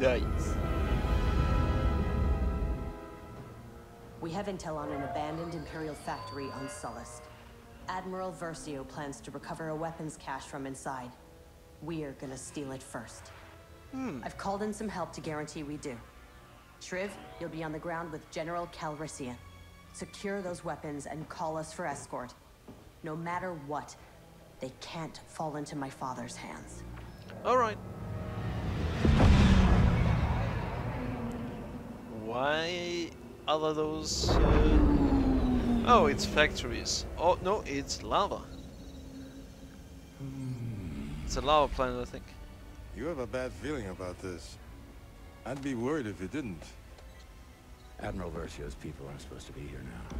nice. We have intel on an abandoned Imperial factory on Sullust. Admiral Versio plans to recover a weapons cache from inside. We're gonna steal it first. Hmm. I've called in some help to guarantee we do. Shriv, you'll be on the ground with General Calrissian. Secure those weapons and call us for escort. No matter what, they can't fall into my father's hands. Alright. Why are those... Uh... Oh, it's factories. Oh, no, it's lava. It's a lava planet, I think. You have a bad feeling about this. I'd be worried if you didn't. Admiral Versio's people aren't supposed to be here now.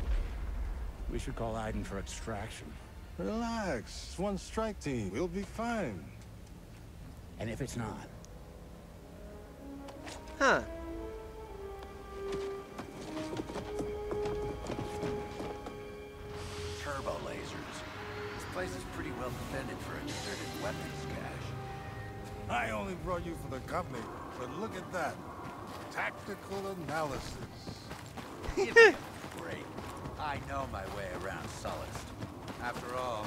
We should call Iden for extraction. Relax. It's one strike team. We'll be fine. And if it's not, Huh. Well defended for a deserted weapons cache. I only brought you for the company, but look at that. Tactical analysis. Great. I know my way around Sullust. After all,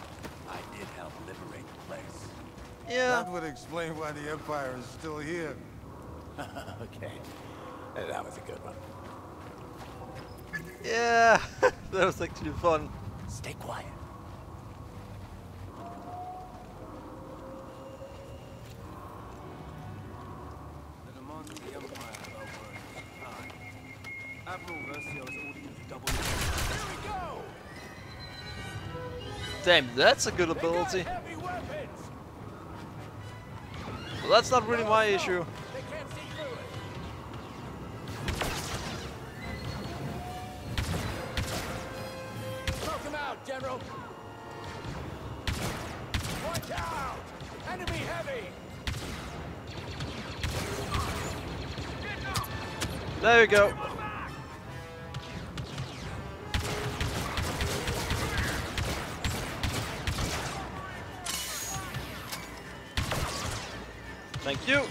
I did help liberate the place. Yeah. That would explain why the Empire is still here. okay. That was a good one. Yeah. that was actually fun. Stay quiet. The demands of the Empire are worth time. Admiral Versio has ordered you to double Here we go! Damn, that's a good ability. Heavy weapons! Well, that's not really my issue. They can't see through it! Smoke him out, General! Watch out! Enemy heavy! There we go. Thank you.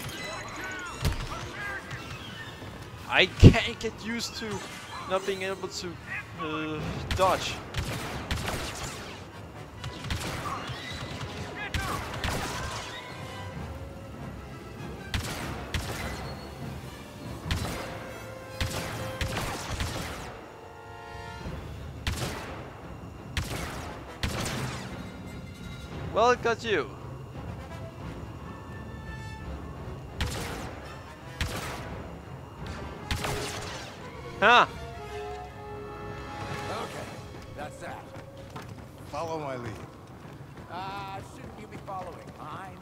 I can't get used to not being able to uh, dodge. Well, it got you. Huh. Okay, that's that. Follow my lead. Uh, shouldn't you be following mine?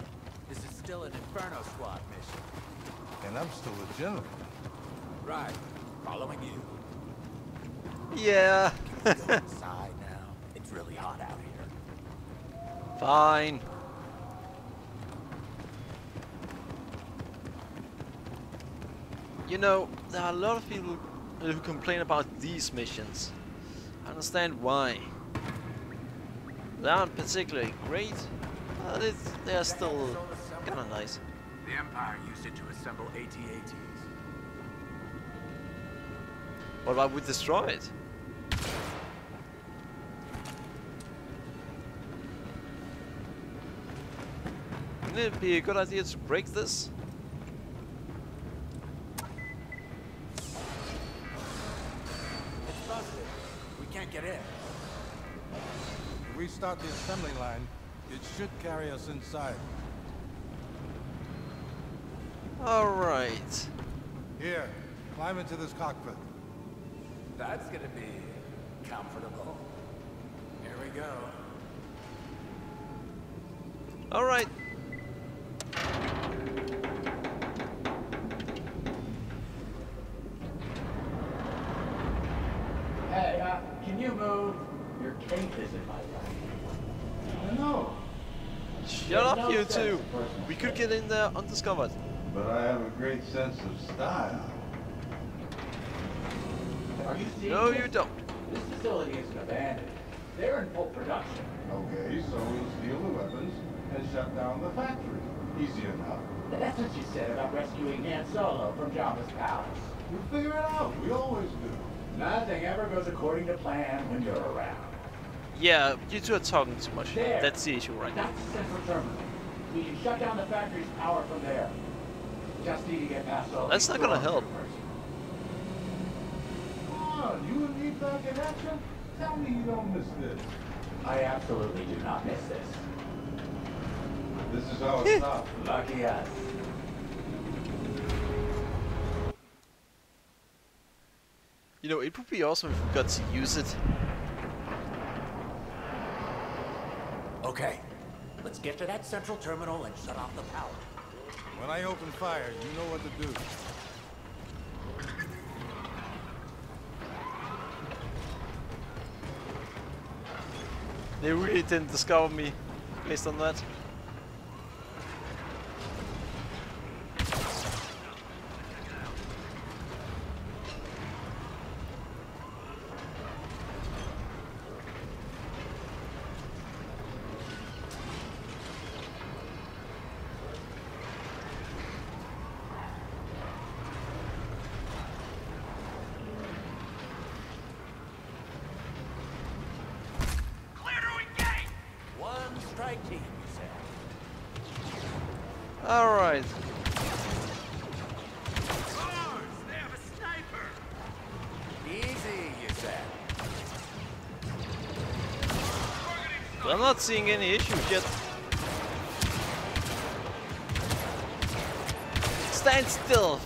This is still an Inferno Squad mission. And I'm still a general. Right, following you. Yeah. Go inside now. It's really hot out here. Fine. You know, there are a lot of people who complain about these missions. I understand why. They aren't particularly great, but it's, they're still kind of nice. The Empire used it to assemble AT-ATs. What about we destroy it? Wouldn't it be a good idea to break this? It's busted. We can't get in. If we start the assembly line, it should carry us inside. Alright. Here, climb into this cockpit. That's gonna be comfortable. Here we go. Alright. Hey, uh, can you move? Your cape isn't my right. I know. Shut up, you two! We could get in there undiscovered. But I have a great sense of style. Are you seeing No, this? you don't. This facility isn't abandoned. They're in full production. Okay, so we'll steal the weapons and shut down the factory. Easy enough. That's what you said about rescuing Han Solo from Jabba's palace. We'll figure it out. We always do. Nothing ever goes according to plan when you're around. Yeah, you two are talking too much. There. That's the issue right now. That's the central terminal. We can shut down the factory's power from there. Just need to get past all That's not gonna help. stormtroopers. Come on, you and me back in action? Tell me you don't miss this. I absolutely do not miss this. This is how it eh. stops. Lucky us. You know, it would be awesome if we got to use it. Okay, let's get to that central terminal and shut off the power. When I open fire, you know what to do. They really didn't discover me based on that. Strike team. Alright. I'm not seeing any issues yet. Stand still!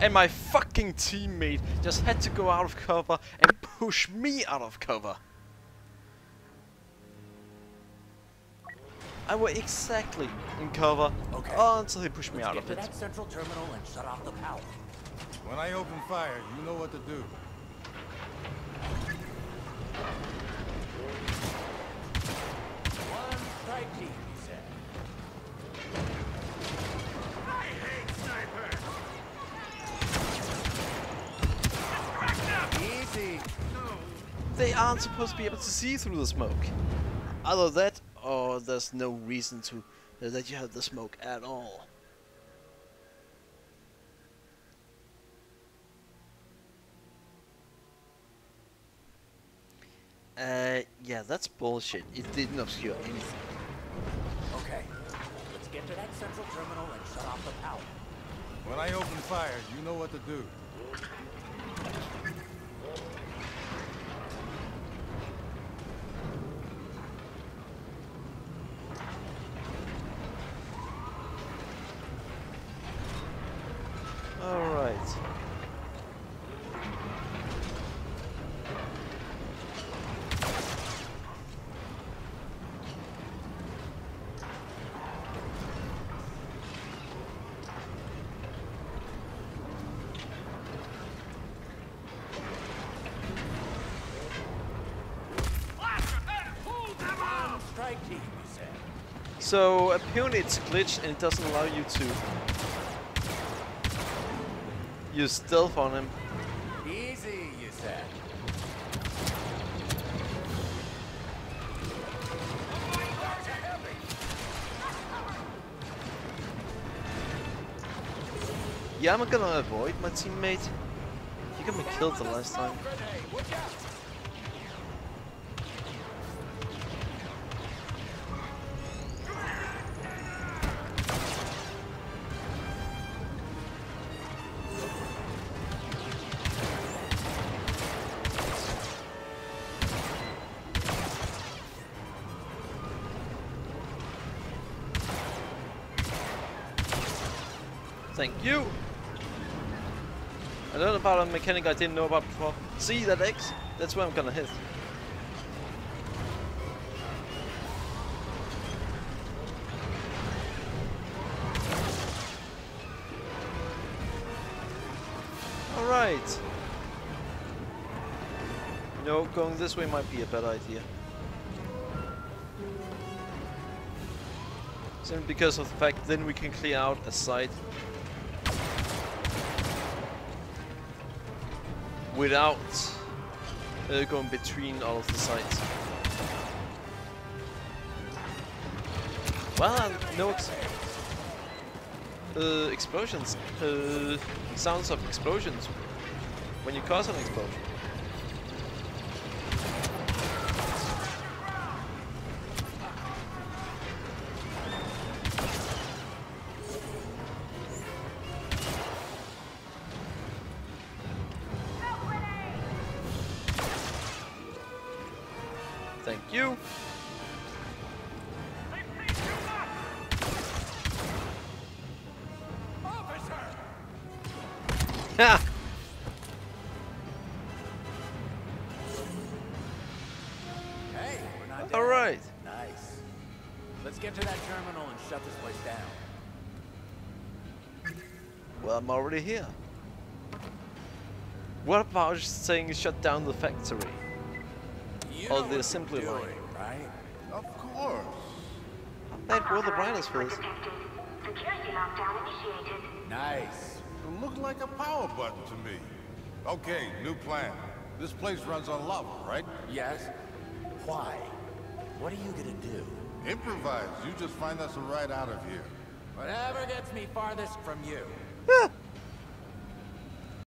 And my fucking teammate just had to go out of cover and push me out of cover. I was exactly in cover Okay. until he pushed me Let's out get of to it. that central terminal and shut off the power. When I open fire, you know what to do. One strike team, you said. Easy. They aren't supposed to be able to see through the smoke. Either that, or there's no reason to uh, that you have the smoke at all. Uh, yeah, that's bullshit. It didn't obscure anything. Okay. Let's get to that central terminal and shut off the power. When I open fire, you know what to do. Alright. One strike team, you said. So apparently it's glitched and it doesn't allow you to use stealth on him. Easy, you said. Yeah, I'm gonna avoid my teammate. He got me killed the last time. Thank you. I learned about a mechanic I didn't know about before. See that X? That's where I'm gonna hit. Alright. No, going this way might be a better idea. Simply because of the fact then we can clear out a site without uh, going between all of the sites. Well, no ex uh, explosions. Uh, sounds of explosions when you cause an explosion. You. Ha! Hey, we're not dead. All right. Nice. Let's get to that terminal and shut this place down. Well, I'm already here. What about saying shut down the factory? You know the what assembly you're line. doing, right? Of course. That were the brightest first. Security lockdown initiated. Nice. It looked like a power button to me. Okay, new plan. This place runs on lava, right? Yes. Why? What are you gonna do? Improvise. You just find us a ride out of here. Whatever gets me farthest from you.